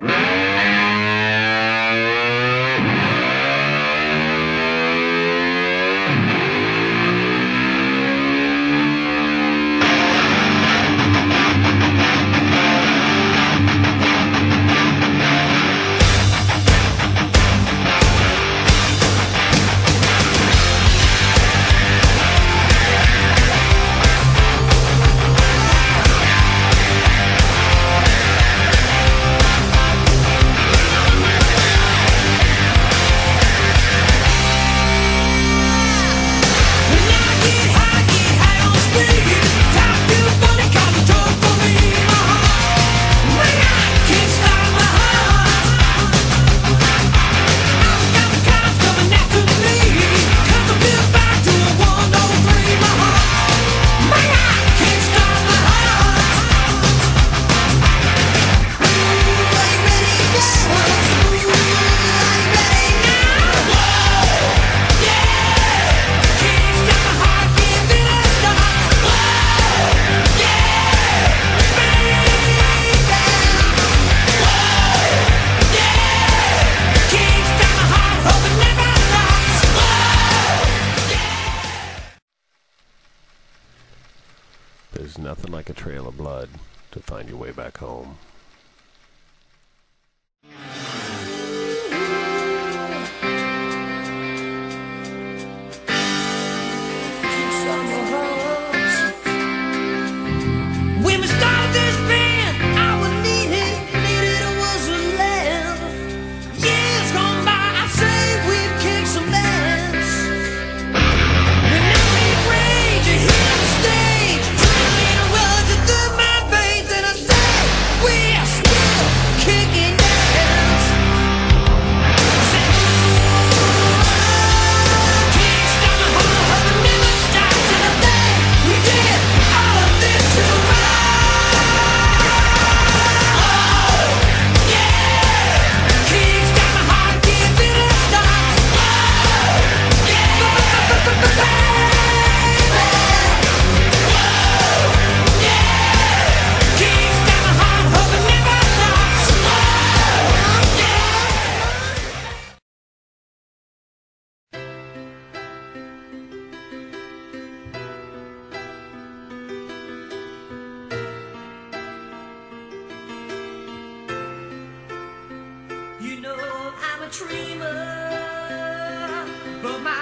you Nothing like a trail of blood to find your way back home. a dreamer, but my